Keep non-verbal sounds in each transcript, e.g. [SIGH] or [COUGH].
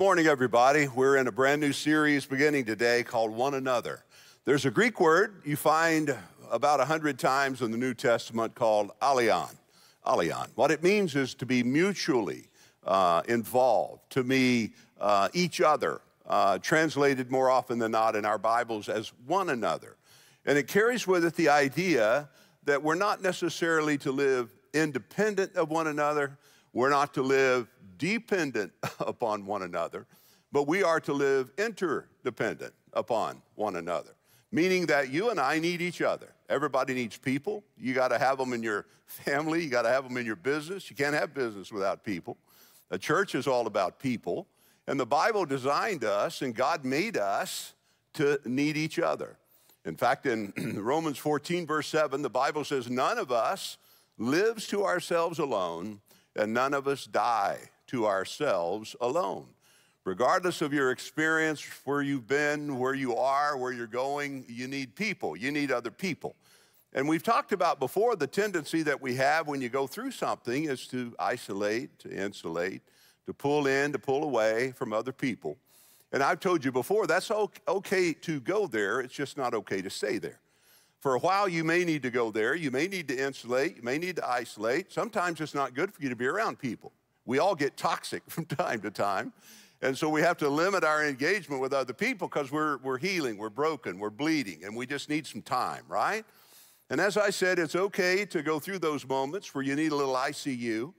Good morning, everybody. We're in a brand new series beginning today called One Another. There's a Greek word you find about a hundred times in the New Testament called alion. Alion. What it means is to be mutually uh, involved, to be uh, each other, uh, translated more often than not in our Bibles as one another. And it carries with it the idea that we're not necessarily to live independent of one another, we're not to live dependent [LAUGHS] upon one another, but we are to live interdependent upon one another, meaning that you and I need each other. Everybody needs people. You got to have them in your family, you got to have them in your business. You can't have business without people. A church is all about people. And the Bible designed us and God made us to need each other. In fact, in [CLEARS THROAT] Romans 14, verse 7, the Bible says, None of us lives to ourselves alone, and none of us die to ourselves alone. Regardless of your experience, where you've been, where you are, where you're going, you need people. You need other people. And we've talked about before the tendency that we have when you go through something is to isolate, to insulate, to pull in, to pull away from other people. And I've told you before, that's okay to go there, it's just not okay to stay there. For a while, you may need to go there, you may need to insulate, you may need to isolate. Sometimes it's not good for you to be around people. We all get toxic [LAUGHS] from time to time. And so we have to limit our engagement with other people because we're, we're healing, we're broken, we're bleeding, and we just need some time, right? And as I said, it's okay to go through those moments where you need a little ICU,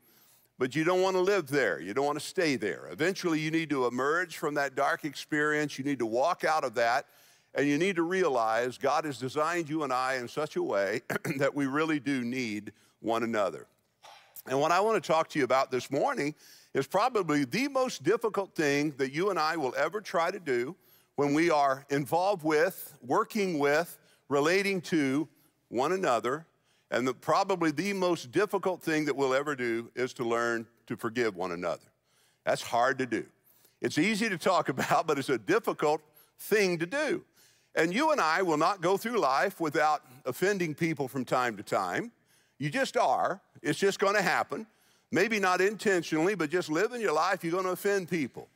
but you don't want to live there. You don't want to stay there. Eventually, you need to emerge from that dark experience. You need to walk out of that, and you need to realize God has designed you and I in such a way [CLEARS THROAT] that we really do need one another. And what I want to talk to you about this morning is probably the most difficult thing that you and I will ever try to do when we are involved with, working with, relating to one another. And the, probably the most difficult thing that we'll ever do is to learn to forgive one another. That's hard to do. It's easy to talk [LAUGHS] about, but it's a difficult thing to do. And you and I will not go through life without offending people from time to time. You just are. It's just going to happen. Maybe not intentionally, but just living your life, you're going to offend people.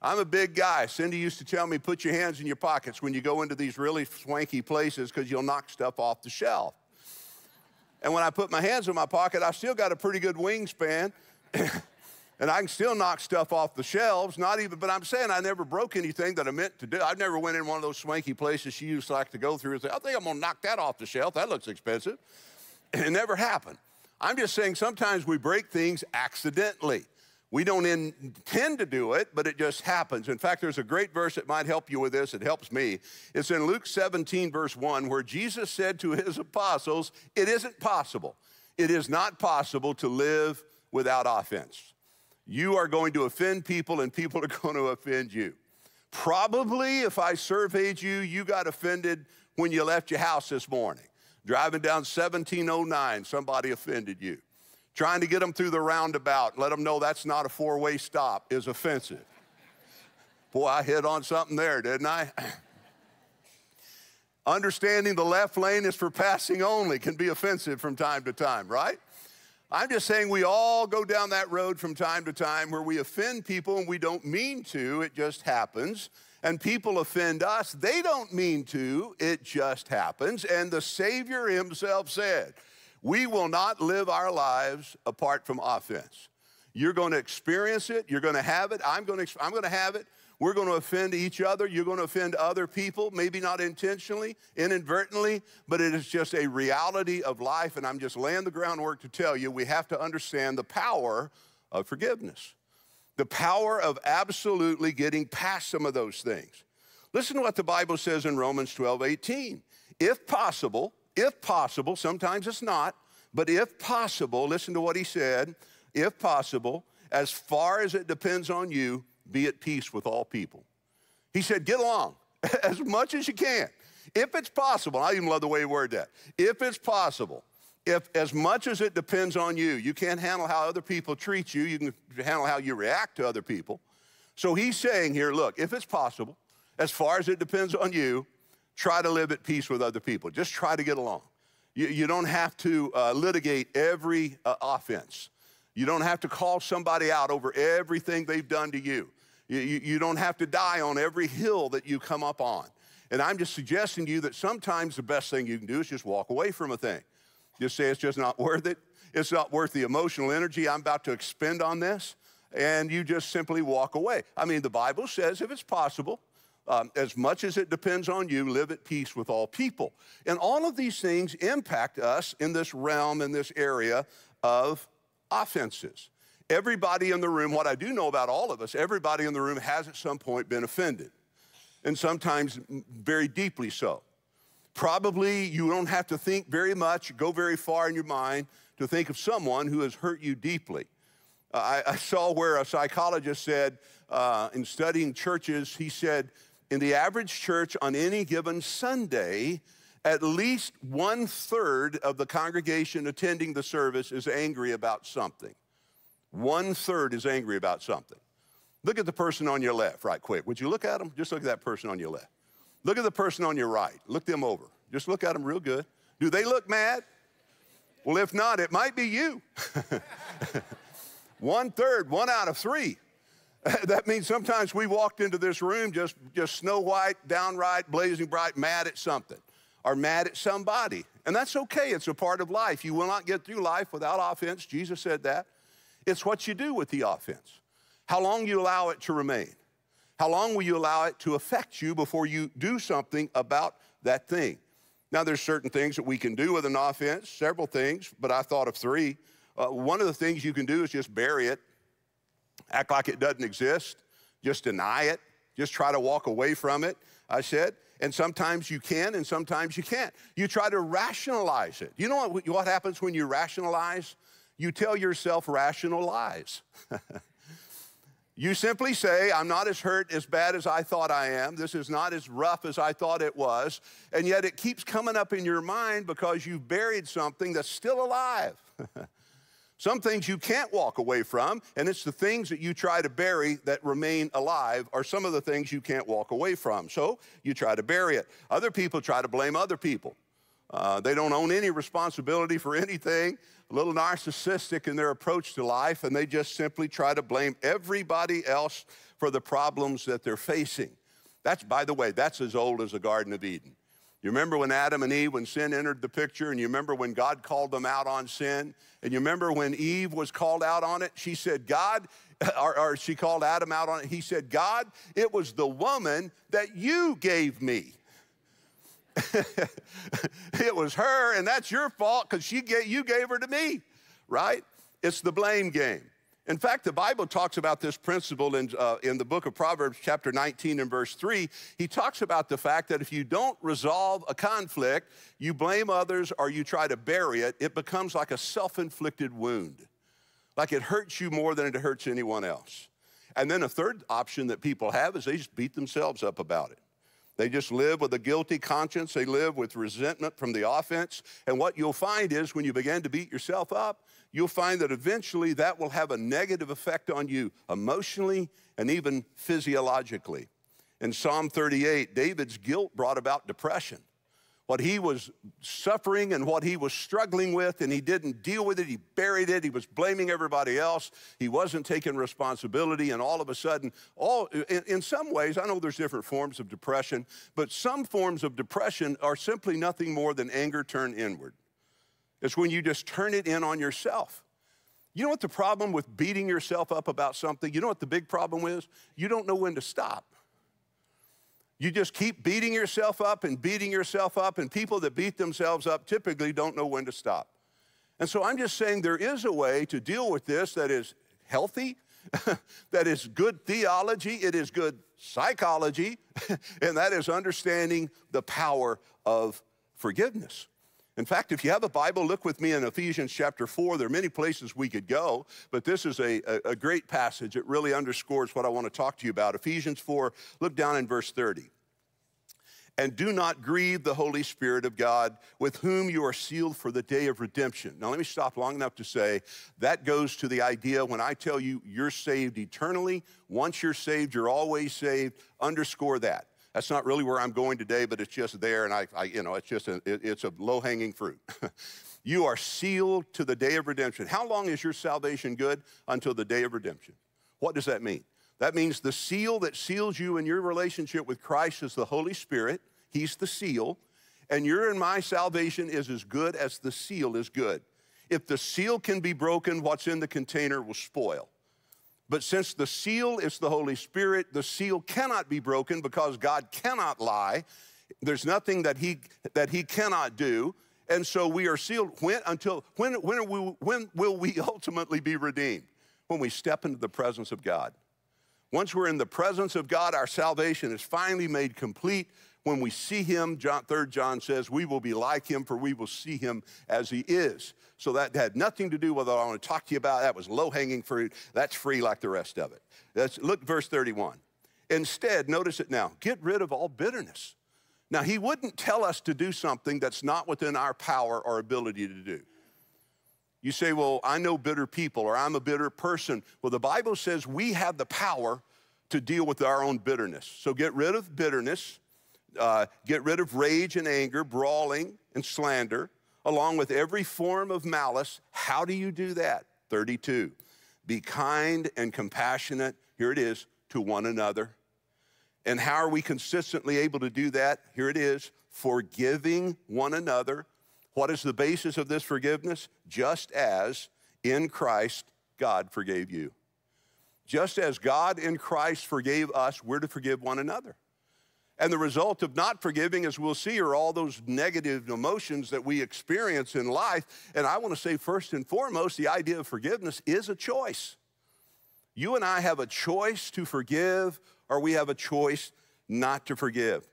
I'm a big guy. Cindy used to tell me, put your hands in your pockets when you go into these really swanky places because you'll knock stuff off the shelf. And when I put my hands in my pocket, I still got a pretty good wingspan. [COUGHS] and I can still knock stuff off the shelves, not even, but I'm saying I never broke anything that I meant to do. I never went in one of those swanky places she used to like to go through and say, I think I'm gonna knock that off the shelf. That looks expensive. And [COUGHS] It never happened. I'm just saying sometimes we break things accidentally. We don't intend to do it, but it just happens. In fact, there's a great verse that might help you with this. It helps me. It's in Luke 17, verse 1, where Jesus said to his apostles, It isn't possible. It is not possible to live without offense. You are going to offend people, and people are [LAUGHS] going to offend you. Probably, if I surveyed you, you got offended when you left your house this morning. Driving down 1709, somebody offended you. Trying to get them through the roundabout, let them know that's not a four way stop, is offensive. Boy, I hit on something there, didn't I? [CLEARS THROAT] Understanding the left lane is for passing only can be offensive from time to time, right? I'm just saying we all go down that road from time to time where we offend people and we don't mean to, it just happens and people offend us, they don't mean to, it just happens. And the Savior Himself said, We will not live our lives apart from offense. You're going to experience it, you're going to have it, I'm going to, I'm going to have it. We're going to offend each other. You're going to offend other people, maybe not intentionally, inadvertently, but it is just a reality of life. And I'm just laying the groundwork to tell you we have to understand the power of forgiveness the power of absolutely getting past some of those things. Listen to what the Bible says in Romans 12 18. If possible, if possible, sometimes it's not, but if possible, listen to what he said, if possible, as far as it depends on you, be at peace with all people. He said, get along [LAUGHS] as much as you can. If it's possible, I even love the way he worded that. If it's possible, if as much as it depends on you, you can't handle how other people treat you, you can handle how you react to other people. So he's saying here, look, if it's possible, as far as it depends on you, try to live at peace with other people. Just try to get along. You, you don't have to uh, litigate every uh, offense. You don't have to call somebody out over everything they've done to you. You, you, you don't have to die on every hill that you come up on. And I'm just suggesting to you that sometimes the best thing you can do is just walk away from a thing. Just say it's just not worth it. It's not worth the emotional energy I'm about to expend on this. And you just simply walk away. I mean, the Bible says if it's possible, um, as much as it depends on you, live at peace with all people. And all of these things impact us in this realm, in this area of offenses. Everybody in the room, what I do know about all of us, everybody in the room has at some point been offended, and sometimes very deeply so. Probably you don't have to think very much, go very far in your mind to think of someone who has hurt you deeply. Uh, I, I, saw where a psychologist said, uh, in studying churches, he said, in the average church on any given Sunday, at least one third of the congregation attending the service is angry about something. One third is angry about something. Look at the person on your left, right quick. Would you look at them? Just look at that person on your left. Look at the person on your right. Look them over. Just look at them real good. Do they look mad? Well, if not, it might be you. [LAUGHS] one third, one out of three. [LAUGHS] that means sometimes we walked into this room just, just snow white, downright, blazing bright, mad at something or mad at somebody. And that's okay, it's a part of life. You will not get through life without offense. Jesus said that. It's what you do with the offense, how long you allow it to remain. How long will you allow it to affect you before you do something about that thing? Now, there's certain things that we can do with an offense, several things, but I thought of three. Uh, one of the things you can do is just bury it, act like it doesn't exist, just deny it, just try to walk away from it. I said, and sometimes you can and sometimes you can't. You try to rationalize it. You know what, what happens when you rationalize? You tell yourself rational lies. [LAUGHS] You simply say, I'm not as hurt as bad as I thought I am. This is not as rough as I thought it was. And yet it keeps coming up in your mind because you've buried something that's still alive. [LAUGHS] Some things you can't walk away from, and it's the things that you try to bury that remain alive are some of the things you can't walk away from. So you try to bury it. Other people try to blame other people. Uh, they don't own any responsibility for anything, little narcissistic in their approach to life, and they just simply try to blame everybody else for the problems that they're facing. That's, by the way, that's as old as the Garden of Eden. You remember when Adam and Eve, when sin entered the picture, and you remember when God called them out on sin, and you remember when Eve was called out on it? She said, God, [LAUGHS] or, or she called Adam out on it. He said, God, it was the woman that you gave me. [LAUGHS] it was her, and that's your fault because she gave, you gave her to me, right? It's the blame game. In fact, the Bible talks about this principle in, uh, in the book of Proverbs, chapter 19 and verse 3. He talks about the fact that if you don't resolve a conflict, you blame others or you try to bury it, it becomes like a self inflicted wound. Like it hurts you more than it hurts anyone else. And then a third option that people have is they just beat themselves up about it. They just live with a guilty conscience. They live with resentment from the offense. And what you'll find is when you begin to beat yourself up, you'll find that eventually that will have a negative effect on you emotionally and even physiologically. In Psalm 38, David's guilt brought about depression what he was suffering and what he was struggling with, and he didn't deal with it. He buried it. He was blaming everybody else. He wasn't taking responsibility, and all of a sudden, all in, in some ways, I know there's different forms of depression, but some forms of depression are simply nothing more than anger turned inward. It's when you just turn it in on yourself. You know what the problem with beating yourself up about something? You know what the big problem is? You don't know when to stop. You just keep beating yourself up and beating yourself up, and people that beat themselves up typically don't know when to stop. And so I'm just saying there is a way to deal with this that is healthy, [LAUGHS] that is good theology, it is good psychology, [LAUGHS] and that is understanding the power of forgiveness. In fact, if you have a Bible, look with me in Ephesians chapter 4. There are many places we could go, but this is a, a, a, great passage. It really underscores what I want to talk to you about. Ephesians 4, look down in verse 30 and do not grieve the Holy Spirit of God, with whom you are sealed for the day of redemption. Now, let me stop long enough to say that goes to the idea when I tell you you're saved eternally, once you're saved, you're always saved. Underscore that. That's not really where I'm going today, but it's just there, and I, I you know, it's just a, it, it's a low-hanging fruit. [LAUGHS] you are sealed to the day of redemption. How long is your salvation good? Until the day of redemption. What does that mean? That means the seal that seals you in your relationship with Christ is the Holy Spirit. He's the seal. And your and my salvation is as good as the seal is good. If the seal can be broken, what's in the container will spoil. But since the seal is the Holy Spirit, the seal cannot be broken because God cannot lie. There's nothing that he, that he cannot do. And so we are sealed when, until, when, when, we, when will we [LAUGHS] ultimately be redeemed? When we step into the presence of God. Once we're in the presence of God, our salvation is finally made complete. When we see him, John, 3 John says, we will be like him, for we will see him as he is. So that had nothing to do with what I want to talk to you about. That was low hanging fruit. That's free like the rest of it. Let's look verse 31. Instead, notice it now get rid of all bitterness now, he wouldn't tell us to do something that's not within our power or ability to do. You say, Well, I know bitter people or I'm a bitter person. Well, the Bible says we have the power to deal with our own bitterness. So get rid of bitterness, uh, get rid of rage and anger, brawling and slander, along with every form of malice. How do you do that? 32. Be kind and compassionate, here it is, to one another and how are we consistently able to do that? Here it is forgiving one another. What is the basis of this forgiveness? Just as in Christ God forgave you. Just as God in Christ forgave us, we're to forgive one another. And the result of not forgiving, as we'll see, are all those negative emotions that we experience in life. And I want to say, first and foremost, the idea of forgiveness is a choice. You and I have a choice to forgive or we have a choice not to forgive.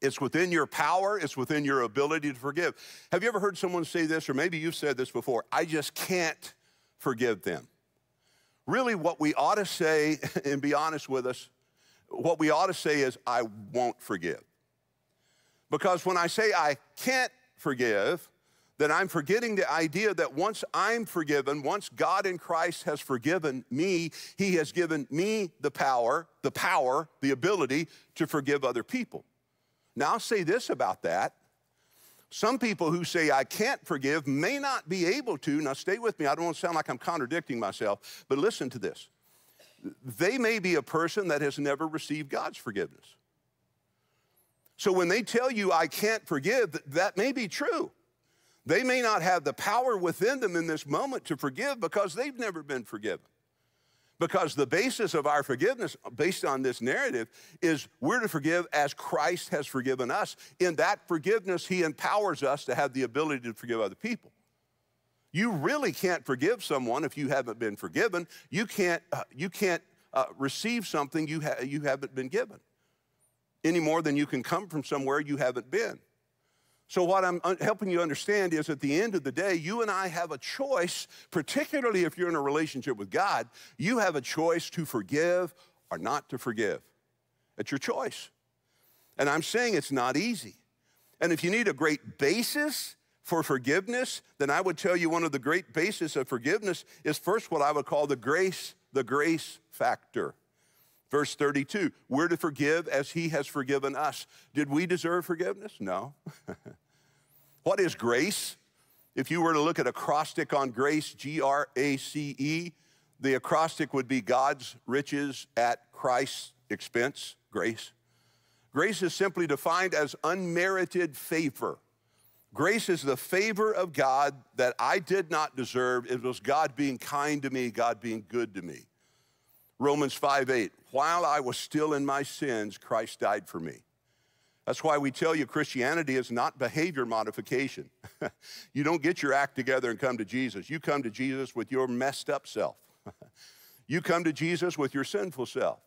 It's within your power, it's within your ability to forgive. Have you ever heard someone say this, or maybe you've said this before? I just can't forgive them. Really, what we ought to say, [LAUGHS] and be honest with us, what we ought to say is, I won't forgive. Because when I say I can't forgive, then I'm forgetting the idea that once I'm forgiven, once God in Christ has forgiven me, He has given me the power, the power, the ability to forgive other people. Now, I'll say this about that. Some people who say I can't forgive may not be able to. Now, stay with me. I don't want to sound like I'm contradicting myself, but listen to this. They may be a person that has never received God's forgiveness. So when they tell you I can't forgive, that may be true. They may not have the power within them in this moment to forgive because they've never been forgiven. Because the basis of our forgiveness, based on this narrative, is we're to forgive as Christ has forgiven us. In that forgiveness, He empowers us to have the ability to forgive other people. You really can't forgive someone if you haven't been forgiven. You can't, uh, you can't uh, receive something you, ha- you haven't been given any more than you can come from somewhere you haven't been. So, what I'm helping you understand is at the end of the day, you and I have a choice, particularly if you're in a relationship with God, you have a choice to forgive or not to forgive. It's your choice. And I'm saying it's not easy. And if you need a great basis for forgiveness, then I would tell you one of the great basis of forgiveness is first what I would call the grace, the grace factor. Verse 32, we're to forgive as he has forgiven us. Did we deserve forgiveness? No. [LAUGHS] what is grace? If you were to look at acrostic on grace, G R A C E, the acrostic would be God's riches at Christ's expense, grace. Grace is simply defined as unmerited favor. Grace is the favor of God that I did not deserve. It was God being kind to me, God being good to me. Romans 5 8, while I was still in my sins, Christ died for me. That's why we tell you Christianity is not behavior modification. [LAUGHS] you don't get your act together and come to Jesus. You come to Jesus with your messed up self. [LAUGHS] you come to Jesus with your sinful self.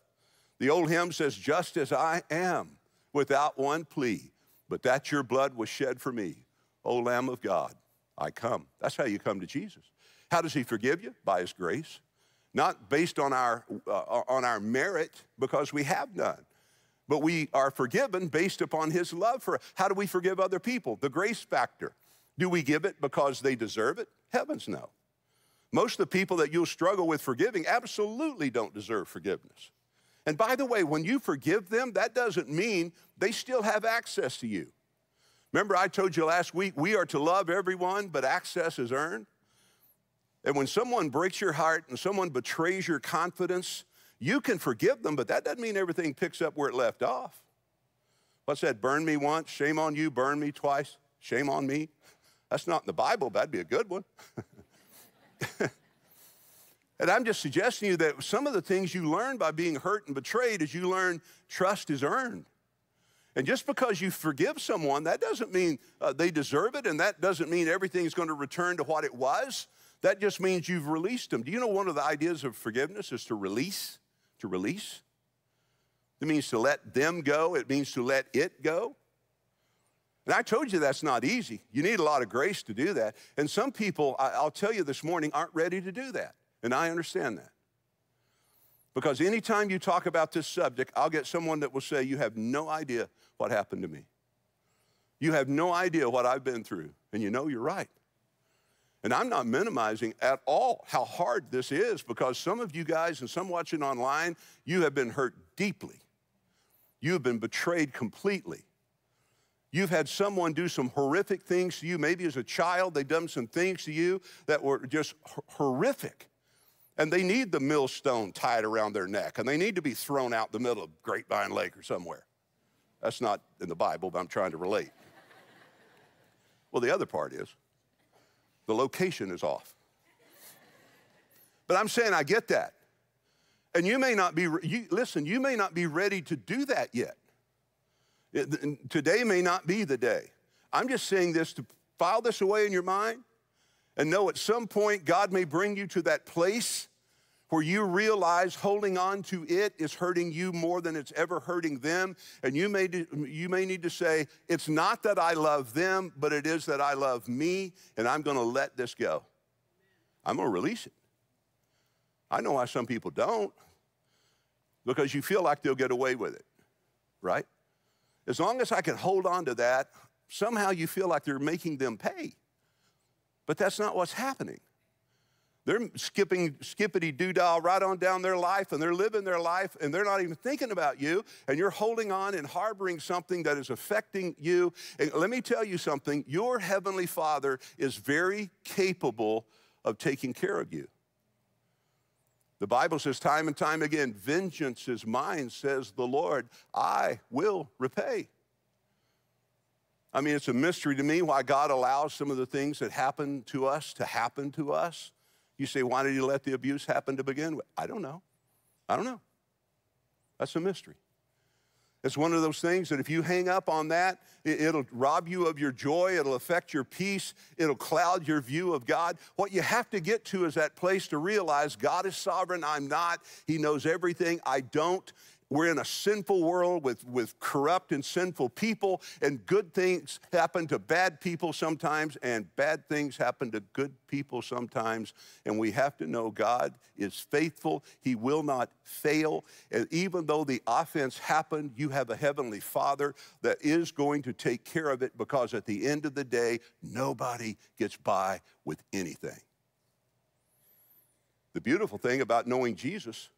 The old hymn says, Just as I am, without one plea, but that your blood was shed for me. O Lamb of God, I come. That's how you come to Jesus. How does he forgive you? By his grace not based on our, uh, on our merit, because we have none. But we are forgiven based upon his love for us. How do we forgive other people? The grace factor. Do we give it because they deserve it? Heavens no. Most of the people that you'll struggle with forgiving absolutely don't deserve forgiveness. And by the way, when you forgive them, that doesn't mean they still have access to you. Remember, I told you last week, we are to love everyone, but access is earned. And when someone breaks your heart and someone betrays your confidence, You can forgive them, but that doesn't mean everything picks up where it left off. What's that? Burn me once, shame on you, burn me twice, shame on me. That's not in the Bible, but that'd be a good one. [LAUGHS] and I'm just suggesting to you that some of the things you learn by being hurt and betrayed is you learn trust is earned. And just because you forgive someone, that doesn't mean uh, they deserve it, and that doesn't mean everything is going to return to what it was. That just means you've released them. Do you know one of the ideas of forgiveness is to release? To release? It means to let them go, it means to let it go. And I told you that's not easy. You need a lot of grace to do that. And some people, I'll tell you this morning, aren't ready to do that. And I understand that. Because anytime you talk about this subject, I'll get someone that will say, You have no idea what happened to me. You have no idea what I've been through. And you know you're right. And I'm not minimizing at all how hard this is because some of you guys and some watching online, you have been hurt deeply. You have been betrayed completely. You've had someone do some horrific things to you. Maybe as a child, they've done some things to you that were just horrific. And they need the millstone tied around their neck, and they need to be thrown out the middle of Grapevine Lake or somewhere. That's not in the Bible, but I'm trying to relate. Well, the other part is the location is off. But I'm saying I get that. And you may not be, you, listen, you may not be ready to do that yet. It, today may not be the day. I'm just saying this to file this away in your mind and know at some point God may bring you to that place where you realize holding on to it is hurting you more than it's ever hurting them. And you may, you may need to say, It's not that I love them, but it is that I love me, and I'm going to let this go. I'm to release it. I know why some people don't, because you feel like they'll get away with it, right? As long as I can hold on to that, somehow you feel like they're making them pay. But that's not what's happening. They're skipping skippity doodah right on down their life and they're living their life and they're not even thinking about you and you're holding on and harboring something that is affecting you. And let me tell you something your heavenly Father is very capable of taking care of you. The Bible says time and time again, vengeance is mine, says the Lord. I will repay. I mean, it's a mystery to me why God allows some of the things that happen to us to happen to us. You say, why did he let the abuse happen to begin with? I don't know. I don't know. That's a mystery. It's one of those things that if you hang up on that, it'll rob you of your joy, it'll affect your peace, it'll cloud your view of God. What you have to get to is that place to realize God is sovereign, I'm not. He knows everything, I don't. We're in a sinful world with, with corrupt and sinful people, and good things happen to bad people sometimes, and bad things happen to good people sometimes. And we have to know God is faithful, He will not fail. And even though the offense happened, you have a Heavenly Father that is going to take care of it because at the end of the day, nobody gets by with anything. The beautiful thing about knowing Jesus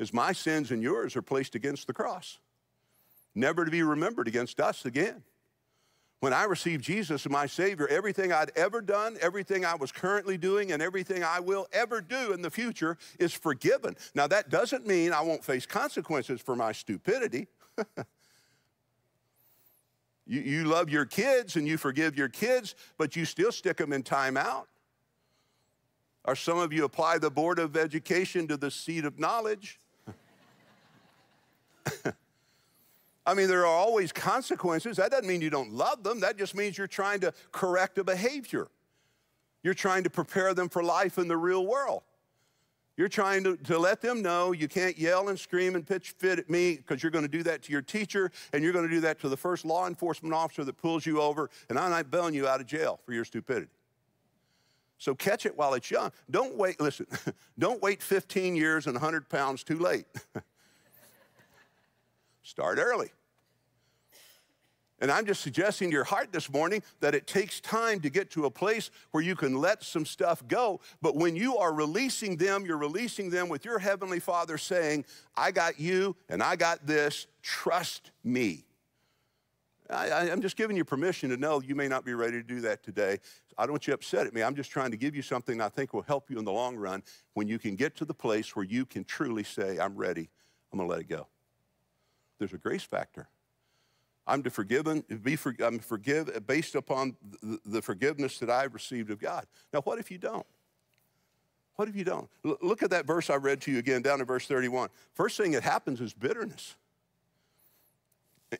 is my sins and yours are placed against the cross, never to be remembered against us again. When I received Jesus as my Savior, everything I'd ever done, everything I was currently doing, and everything I will ever do in the future is forgiven. Now, that doesn't mean I won't face consequences for my stupidity. [LAUGHS] you, you love your kids and you forgive your kids, but you still stick them in timeout. Or some of you apply the Board of Education to the seat of knowledge. [LAUGHS] I mean, there are always consequences. That doesn't mean you don't love them. That just means you're trying to correct a behavior. You're trying to prepare them for life in the real world. You're trying to, to let them know you can't yell and scream and pitch fit at me because you're going to do that to your teacher and you're going to do that to the first law enforcement officer that pulls you over, and I'm not bailing you out of jail for your stupidity. So catch it while it's young. Don't wait, listen, [LAUGHS] don't wait 15 years and 100 pounds too late. [LAUGHS] Start early. And I'm just suggesting to your heart this morning that it takes time to get to a place where you can let some stuff go. But when you are releasing them, you're releasing them with your Heavenly Father saying, I got you and I got this, trust me. I, am just giving you permission to know you may not be ready to do that today. I don't want you upset at me. I'm just trying to give you something I think will help you in the long run when you can get to the place where you can truly say, I'm ready. I'm going to let it go. There's a grace factor. I'm to forgiven, be for, I'm forgive based upon the, the forgiveness that I've received of God. Now, what if you don't? What if you don't? L- look at that verse I read to you again, down in verse 31. First thing that happens is bitterness.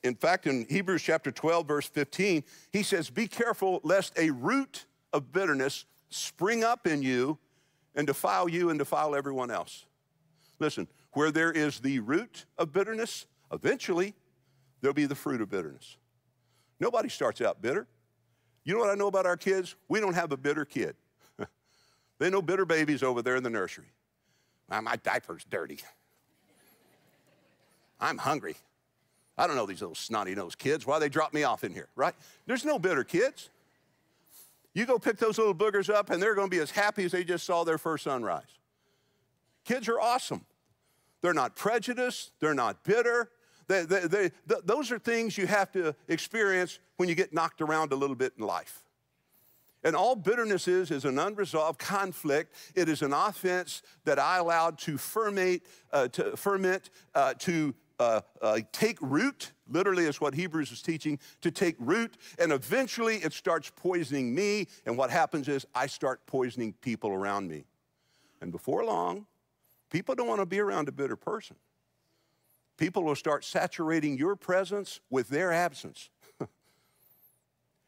In fact, in Hebrews chapter 12, verse 15, he says, Be careful lest a root of bitterness spring up in you and defile you and defile everyone else. Listen, where there is the root of bitterness, eventually there'll be the fruit of bitterness. Nobody starts out bitter. You know what I know about our kids? We don't have a bitter kid. [LAUGHS] they know bitter babies over there in the nursery. My diaper's dirty. [LAUGHS] I'm hungry. I don't know these little snotty nosed kids. Why they drop me off in here, right? There's no bitter kids. You go pick those little boogers up, and they're going to be as happy as they just saw their first sunrise. Kids are awesome. They're not prejudiced, they're not bitter. They, they, they, those are things you have to experience when you get knocked around a little bit in life. And all bitterness is is an unresolved conflict. It is an offense that I allowed to ferment, uh, to ferment, uh, to uh, uh, take root, literally is what Hebrews is teaching, to take root, and eventually it starts poisoning me, and what happens is I start poisoning people around me. And before long, people don't want to be around a bitter person. People will start saturating your presence with their absence. [LAUGHS]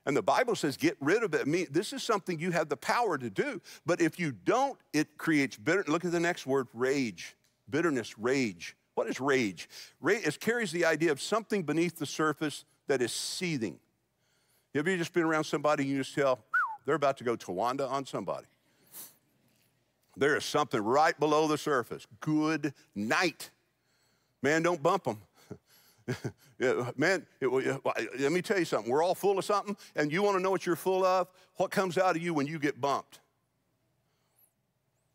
and the Bible says, get rid of it. I mean, this is something you have the power to do. But if you don't, it creates bitter. Look at the next word rage. Bitterness, rage. What is rage? Rage it carries the idea of something beneath the surface that is seething. Have you just been around somebody and you just tell they're about to go Towanda on somebody? There is something right below the surface. Good night. Man, don't bump them. [LAUGHS] Man, it, let me tell you something. We're all full of something, and you want to know what you're full of? What comes out of you when you get bumped?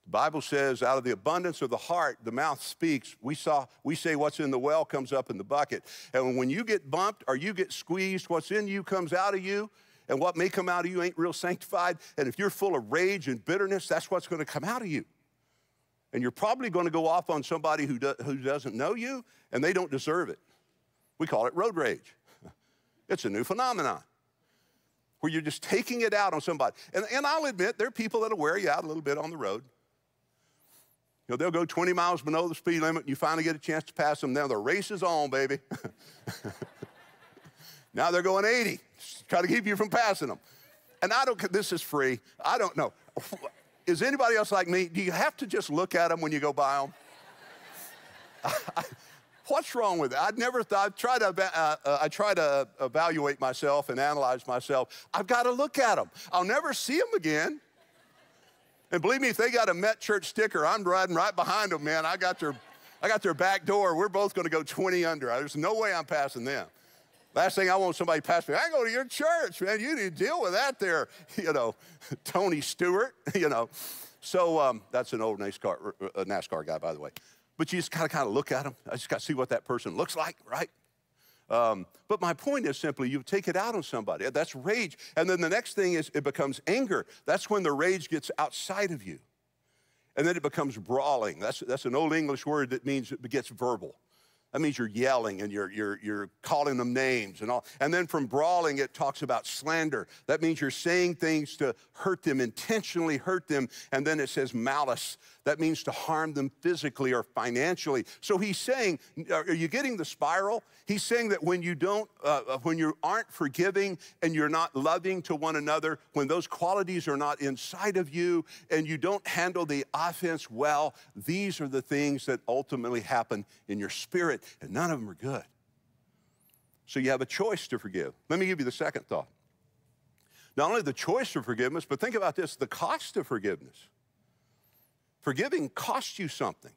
The Bible says, out of the abundance of the heart, the mouth speaks. We saw, we say what's in the well comes up in the bucket. And when you get bumped or you get squeezed, what's in you comes out of you. And what may come out of you ain't real sanctified. And if you're full of rage and bitterness, that's what's going to come out of you. And you're probably going to go off on somebody who, do, who doesn't know you and they don't deserve it. We call it road rage. [LAUGHS] It's a new phenomenon where you're just taking it out on somebody. And, and I'll admit, there are people that'll wear you out a little bit on the road. You know, they'll go 20 miles below the speed limit and you finally get a chance to pass them. Now the race is on, baby. [LAUGHS] now they're going 80, try to keep you from passing them. And I don't, this is free. I don't know. Is anybody else like me? Do you have to just look at them when you go by them? [LAUGHS] what's wrong with it? I'd never thought, I try to, uh, uh, I try to evaluate myself and analyze myself. I've got to look at them. I'll never see them again. And believe me, if they got a Met Church sticker, I'm riding right behind them, man. I got their, I got their back door. We're both going to go 20 under. There's no way I'm passing them. Last thing I want somebody pass me, I go to your church, man. You need to deal with that there, [LAUGHS] you know, [LAUGHS] Tony Stewart, [LAUGHS] you know. So um, that's an old NASCAR, uh, NASCAR guy, by the way. But you just gotta kind of look at him. I just got to see what that person looks like, right? Um, but my point is simply you take it out on somebody. That's rage. And then the next thing is it becomes anger. That's when the rage gets outside of you. And then it becomes brawling. That's, that's an old English word that means it gets verbal. That means you're yelling and you're, you're, you're calling them names and all. And then from brawling, it talks about slander. That means you're saying things to hurt them, intentionally hurt them. And then it says malice. That means to harm them physically or financially. So he's saying, are you getting the spiral? He's saying that when you don't, uh, uh, when you aren't forgiving and you're not loving to one another, when those qualities are not inside of you and you don't handle the offense well, these are the things that ultimately happen in your spirit, and none of them are good. So you have a choice to forgive. Let me give you the second thought. Not only the choice of forgiveness, but think about this the cost of forgiveness. Forgiving costs you something.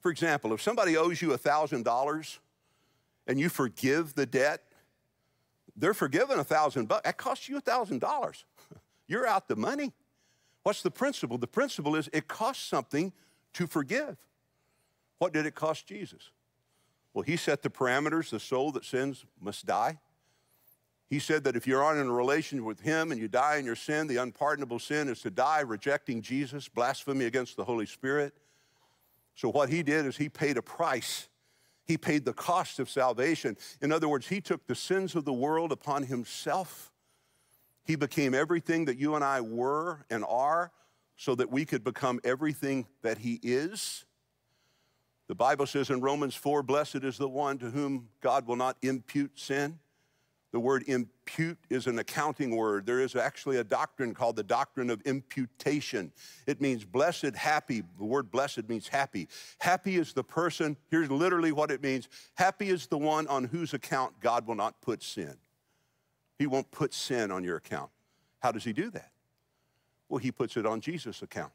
For example, if somebody owes you $1,000 and you forgive the debt, they're forgiven a thousand bucks. That costs you a thousand dollars. [LAUGHS] You're out the money. What's the principle? The principle is it costs something to forgive. What did it cost Jesus? Well, he set the parameters the soul that sins must die. He said that if you're on in a relation with Him and you die in your sin, the unpardonable sin is to die rejecting Jesus, blasphemy against the Holy Spirit. So, what He did is He paid a price. He paid the cost of salvation. In other words, He took the sins of the world upon Himself. He became everything that you and I were and are so that we could become everything that He is. The Bible says in Romans 4 Blessed is the one to whom God will not impute sin. The word impute is an accounting word. There is actually a doctrine called the doctrine of imputation. It means blessed, happy. The word blessed means happy. Happy is the person, here's literally what it means happy is the one on whose account God will not put sin. He won't put sin on your account. How does he do that? Well, he puts it on Jesus' account.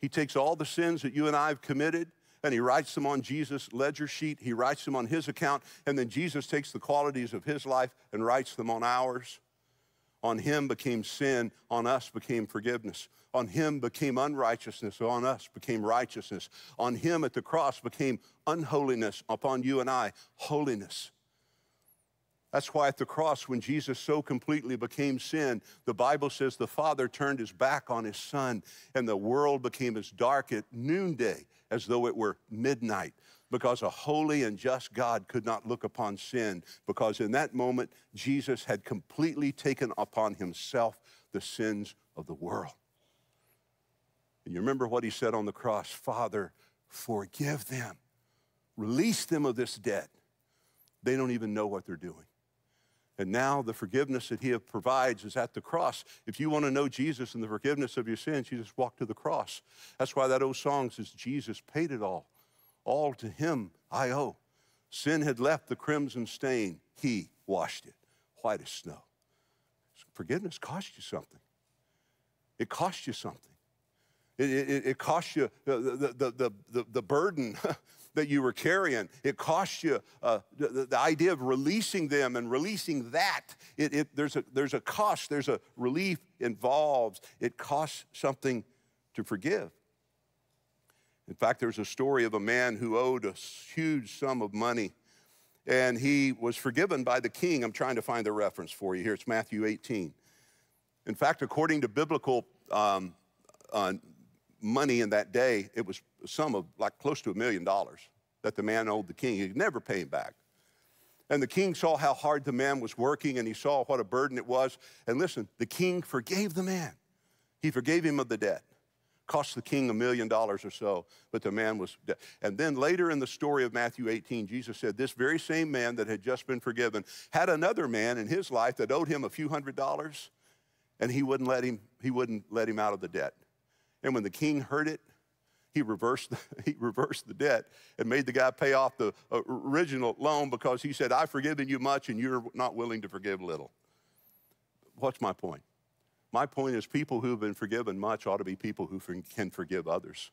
He takes all the sins that you and I have committed and he writes them on Jesus' ledger sheet. He writes them on his account, and then Jesus takes the qualities of his life and writes them on ours. On him became sin, on us became forgiveness. On him became unrighteousness, on us became righteousness. On him at the cross became unholiness, upon you and I, holiness. That's why at the cross, when Jesus so completely became sin, the Bible says the Father turned his back on his Son, and the world became as dark at noonday as though it were midnight, because a holy and just God could not look upon sin, because in that moment, Jesus had completely taken upon himself the sins of the world. And you remember what he said on the cross Father, forgive them, release them of this debt. They don't even know what they're doing. And now the forgiveness that he provides is at the cross. If you want to know Jesus and the forgiveness of your sins, you just walk to the cross. That's why that old song says, Jesus paid it all. All to him I owe. Sin had left the crimson stain. He washed it white as snow. Forgiveness costs you something. It costs you something. It, it, it costs you the, the, the, the, the burden that you were carrying. It cost you uh, the, the, idea of releasing them and releasing that. It, it, there's, a, there's a cost, there's a relief involved. It costs something to forgive. In fact, there's a story of a man who owed a huge sum of money and he was forgiven by the king. I'm trying to find the reference for you here. It's Matthew 18. In fact, according to biblical um, uh, money in that day, it was a sum of like close to a million dollars that the man owed the king. He could never pay him back. And the king saw how hard the man was working and he saw what a burden it was. And listen, the king forgave the man. He forgave him of the debt. Cost the king a million dollars or so, but the man was dead. And then later in the story of Matthew 18, Jesus said, This very same man that had just been forgiven had another man in his life that owed him a few hundred dollars, and he wouldn't let him, he wouldn't let him out of the debt. And when the king heard it, he reversed, [LAUGHS] he reversed the debt and made the guy pay off the uh, original loan because he said, I've forgiven you much and you're not willing to forgive little. What's my point? My point is people who have been forgiven much ought to be people who can forgive others.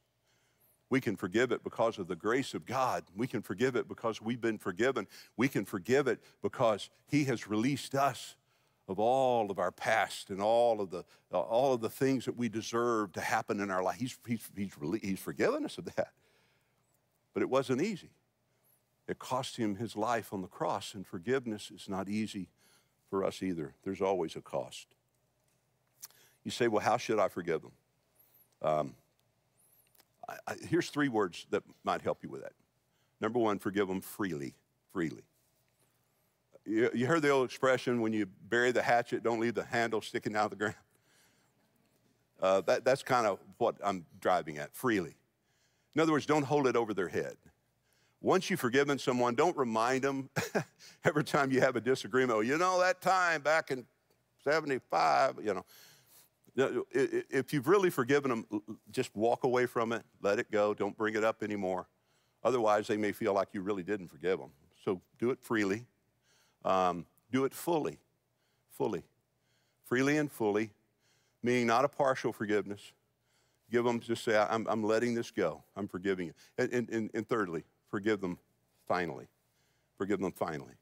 We can forgive it because of the grace of God. We can forgive it because we've been forgiven. We can forgive it because He has released us of all of our past and all of the, uh, all of the things that we deserve to happen in our life. He's, he's, he's, he's forgiven us of that. But it wasn't easy. It cost him his life on the cross, and forgiveness is not easy for us either. There's always a cost. You say, well, how should I forgive them? Um, I, I, here's three words that might help you with that. Number one, forgive them freely, freely. You, you heard the old expression when you bury the hatchet, don't leave the handle sticking out of the ground. [LAUGHS] Uh, that, that's kind of what I'm driving at freely. In other words, don't hold it over their head. Once you've forgiven someone, don't remind them [LAUGHS] every time you have a disagreement. Oh, you know that time back in 75, you know. If you've really forgiven them, just walk away from it, let it go, don't bring it up anymore. Otherwise, they may feel like you really didn't forgive them. So do it freely. Um, do it fully, fully, freely and fully, meaning not a partial forgiveness. Give them, just say, I'm, I'm letting this go. I'm forgiving you. And, and, and thirdly, forgive them finally. Forgive them finally.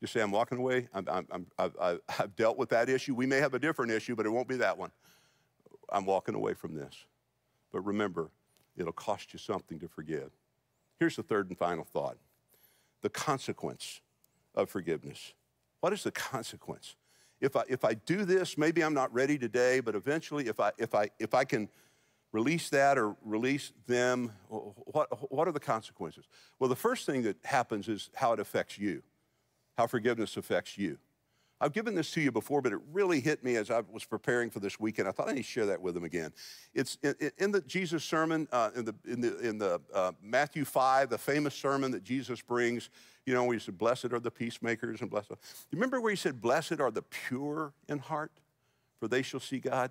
Just say, I'm walking away. I'm, I'm, I've, I've dealt with that issue. We may have a different issue, but it won't be that one. I'm walking away from this. But remember, it'll cost you something to forgive. Here's the third and final thought the consequence of forgiveness. What is the consequence? If I, if I do this, maybe I'm not ready today, but eventually, if I, if I, if I can release that or release them, what, what are the consequences? Well, the first thing that happens is how it affects you, how forgiveness affects you. I've given this to you before, but it really hit me as I was preparing for this weekend. I thought I need to share that with them again. It's in, the Jesus sermon, uh, in the, in the, in the uh, Matthew 5, the famous sermon that Jesus brings, you know, where he said, Blessed are the peacemakers and blessed. You remember where he said, Blessed are the pure in heart, for they shall see God?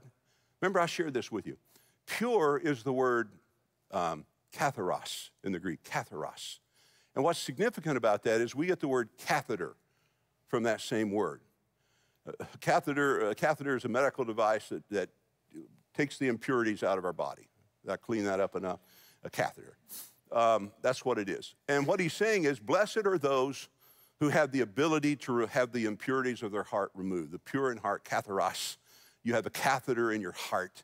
Remember, I shared this with you. Pure is the word um, katharos in the Greek, katharos. And what's significant about that is we get the word catheter from that same word. A catheter, a catheter is a medical device that, that takes the impurities out of our body. That clean that up enough? A catheter. Um, that's what it is. And what he's saying is, blessed are those who have the ability to have the impurities of their heart removed. The pure in heart, katharos. You have a catheter in your heart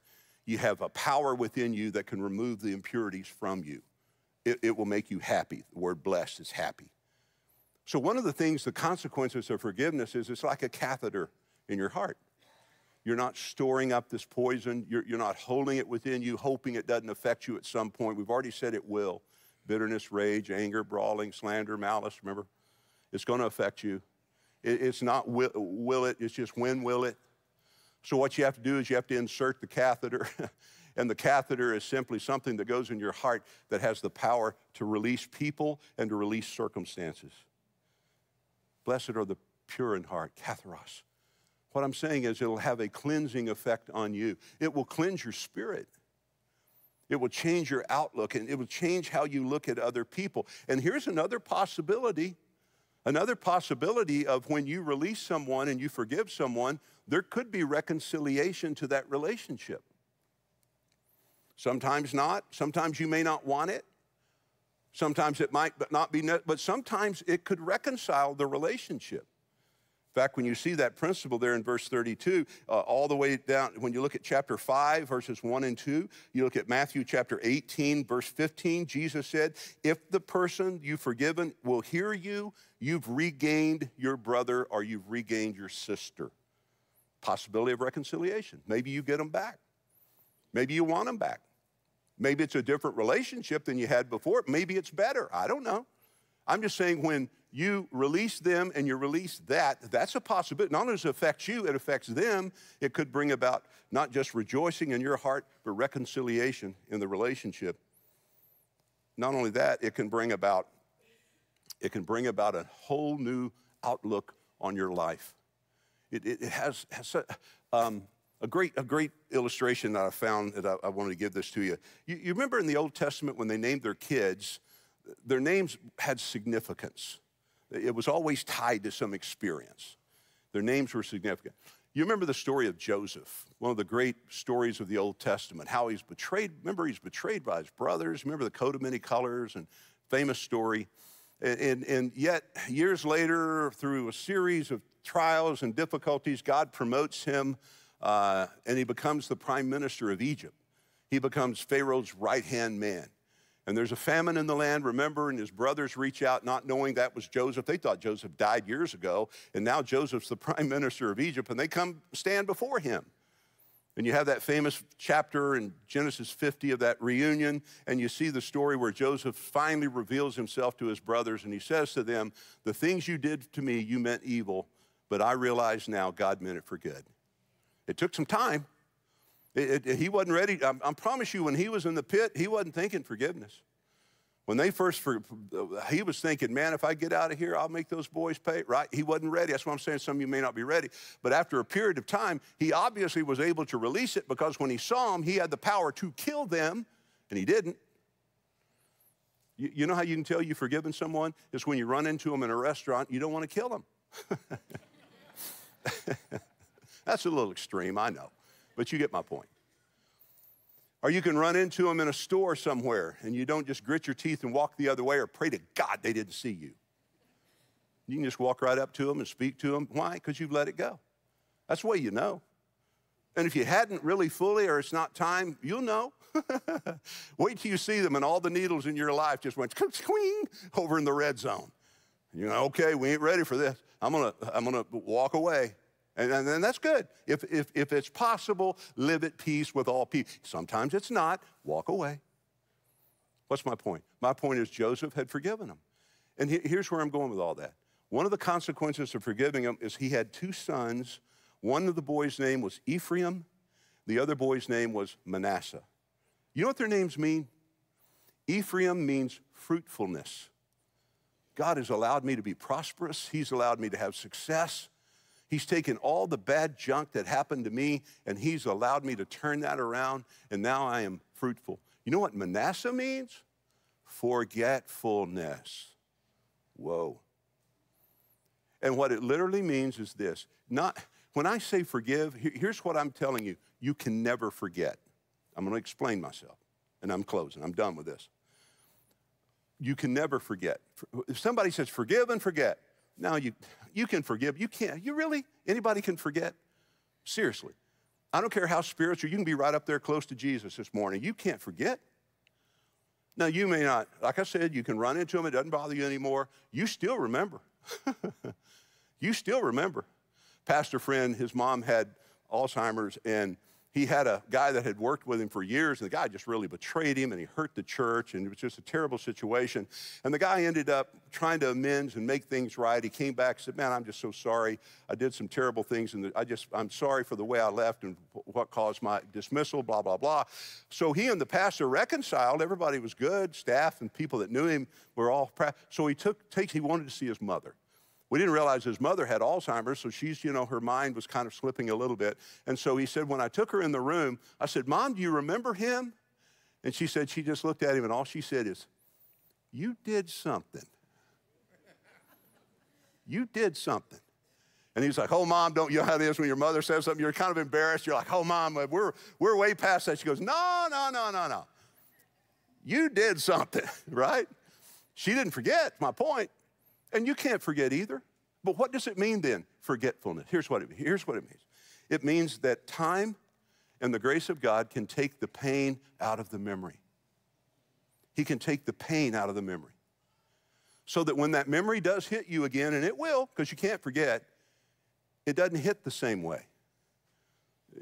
you have a power within you that can remove the impurities from you. It, it, will make you happy. The word blessed is happy. So, one of the things, the consequences of forgiveness is it's like a catheter in your heart. You're not storing up this poison, you're, you're not holding it within you, hoping it doesn't affect you at some point. We've already said it will. Bitterness, rage, anger, brawling, slander, malice, remember? It's going to affect you. It, it's not will, will it, it's just when will it. So, what you have to do is you have to insert the catheter, [LAUGHS] and the catheter is simply something that goes in your heart that has the power to release people and to release circumstances. Blessed are the pure in heart, katharos. What I'm saying is it'll have a cleansing effect on you. It will cleanse your spirit. It will change your outlook and it will change how you look at other people. And here's another possibility Another possibility of when you release someone and you forgive someone, there could be reconciliation to that relationship. Sometimes not. Sometimes you may not want it. Sometimes it might but not be, but sometimes it could reconcile the relationship. In fact, when you see that principle there in verse 32, uh, all the way down, when you look at chapter 5, verses 1 and 2, you look at Matthew chapter 18, verse 15, Jesus said, If the person you've forgiven will hear you, you've regained your brother or you've regained your sister. Possibility of reconciliation. Maybe you get them back. Maybe you want them back. Maybe it's a different relationship than you had before. Maybe it's better. I don't know. I'm just saying when you release them and you release that, that's a possibility. Not only does it affect you, it affects them. It could bring about not just rejoicing in your heart, but reconciliation in the relationship. Not only that, it can bring about it can bring about a whole new outlook on your life. It, it, has, has a, um, a, great, a great illustration that I found that I, I wanted to give this to you. you. You remember in the Old Testament when they named their kids, their names had significance. It was always tied to some experience. Their names were significant. You remember the story of Joseph, one of the great stories of the Old Testament, how he's betrayed. Remember, he's betrayed by his brothers. Remember the coat of many colors and famous story. And, and, and yet, years later, through a series of trials and difficulties, God promotes him uh, and he becomes the prime minister of Egypt. He becomes Pharaoh's right hand man and there's a famine in the land, remember, and his brothers reach out not knowing that was Joseph. They thought Joseph died years ago, and now Joseph's the [LAUGHS] prime minister of Egypt, and they come stand before him. And you have that famous chapter in Genesis 50 of that reunion, and you see the story where Joseph finally reveals himself to his brothers, and he says to them, The things you did to me, you meant evil, but I realize now God meant it for good. It took some time, it, it, he wasn't ready. I, I, promise you, when he was in the pit, he wasn't thinking forgiveness. When they first, for, he was thinking, man, if I get out of here, I'll make those boys pay, right? He wasn't ready. That's why I'm saying some of you may not be ready. But after a period of time, he obviously was able to release it because when he saw them, he had the power to kill them, and he didn't. You, you know how you can tell you've forgiven someone? Is when you run into them in a restaurant, you don't want to kill them. [LAUGHS] That's a little extreme, I know. But you get my point. Or you can run into them in a store somewhere and you don't just grit your teeth and walk the other way or pray to God they didn't see you. You can just walk right up to them and speak to them. Why? Because you've let it go. That's the way you know. And if you hadn't really fully or it's not time, you'll know. [LAUGHS] Wait till you see them and all the needles in your life just went [LAUGHS] swing over in the red zone. And you're like, okay, we ain't ready for this. I'm gonna, I'm gonna walk away. And, and, and, that's good. If, if, if it's possible, live at peace with all people. Sometimes it's not, walk away. What's my point? My point is Joseph had forgiven him. And he, here's where I'm going with all that. One of the consequences of forgiving him is he had two sons. One of the boys' name was Ephraim, the other boy's name was Manasseh. You know what their names mean? Ephraim means fruitfulness. God has allowed me to be prosperous, He's allowed me to have success. He's taken all the bad junk that happened to me and he's allowed me to turn that around, and now I am fruitful. You know what Manasseh means? Forgetfulness. Whoa. And what it literally means is this not when I say forgive, here's what I'm telling you you can never forget. I'm going to explain myself, and I'm closing. I'm done with this. You can never forget. If somebody says forgive and forget, now you, you can forgive. You can't. You really? Anybody can forget? Seriously. I don't care how spiritual, you can be right up there close to Jesus this morning. You can't forget. Now, you may not, like I said, you can run into him, it doesn't bother you anymore. You still remember. [LAUGHS] you still remember. Pastor friend, his mom had Alzheimer's, and he had a guy that had worked with him for years, and the guy just really betrayed him and he hurt the church, and it was just a terrible situation. And the guy ended up trying to amend and make things right. He came back and said, Man, I'm just so sorry. I did some terrible things, and I just, I'm sorry for the way I left and what caused my dismissal, blah, blah, blah. So he and the pastor reconciled. Everybody was good. Staff and people that knew him were all, so he took, takes, he wanted to see his mother. We didn't realize his mother had Alzheimer's, so she's, you know, her mind was kind of slipping a little bit. And so he said, when I took her in the room, I said, Mom, do you remember him? And she said, she just looked at him, and all she said is, You did something. You did something. And he's like, Oh, mom, don't you know how it is when your mother says something? You're kind of embarrassed. You're like, Oh, mom, uh, we're, we're way past that. She goes, No, no, no, no, no. You did something, [LAUGHS] right? She didn't forget, my point. And you can't forget either. But what does it mean then, forgetfulness? Here's what it, here's what it means it means that time and the grace of God can take the pain out of the memory. He can take the pain out of the memory. So that when that memory does hit you again, and it will, because you can't forget, it doesn't hit the same way.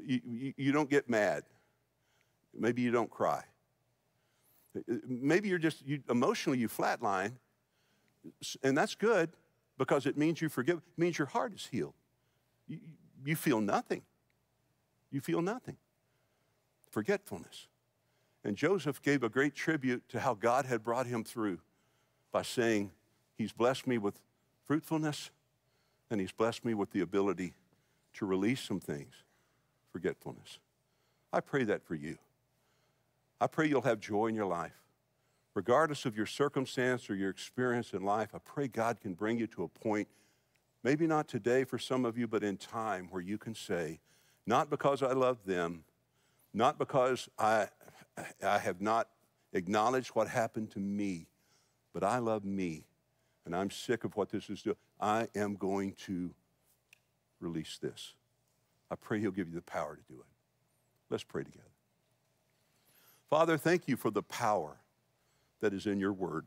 You, you, you don't get mad. Maybe you don't cry. Maybe you're just, you, emotionally, you flatline, and that's good because it means you forgive, it means your heart is healed. You, you feel nothing. You feel nothing. Forgetfulness. And Joseph gave a great tribute to how God had brought him through by saying, He's blessed me with fruitfulness and He's blessed me with the ability to release some things, forgetfulness. I pray that for you. I pray you'll have joy in your life regardless of your circumstance or your experience in life, I pray God can bring you to a point, maybe not today for some of you, but in time where you can say, not because I love them, not because I, I have not acknowledged what happened to me, but I love me and I'm sick of what this is doing. I am going to release this. I pray He'll give you the power to do it. Let's pray together. Father, thank you for the power that is in your word.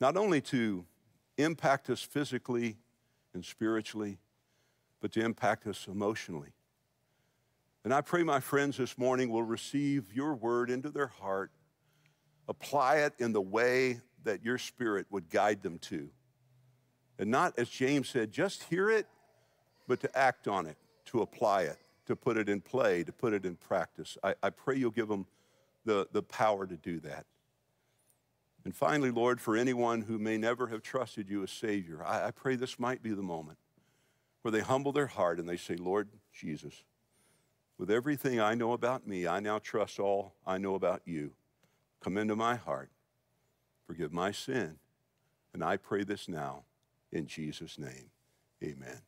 Not only to impact us physically and spiritually, but to impact us emotionally. And I pray my friends this morning will receive your word into their heart, apply it in the way that your spirit would guide them to. And not, as James said, just hear it, but to act on it, to apply it, to put it in play, to put it in practice. I, I pray you'll give them the, the power to do that. And finally, Lord, for anyone who may never have trusted you as Savior, I, I pray this might be the moment where they humble their heart and they say, Lord Jesus, with everything I know about me, I now trust all I know about you. Come into my heart, forgive my sin, and I pray this now in Jesus' name. Amen.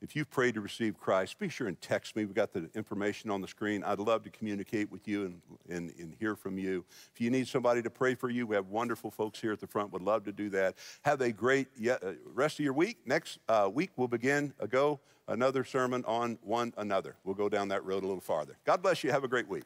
If you've prayed to receive Christ, be sure and text me. We've got the information on the screen. I'd love to communicate with you and, and, and hear from you. If you need somebody to pray for you, we have wonderful folks here at the front. Would love to do that. Have a great uh, rest of your week. Next uh, week, we'll begin a go another sermon on one another. We'll go down that road a little farther. God bless you. Have a great week.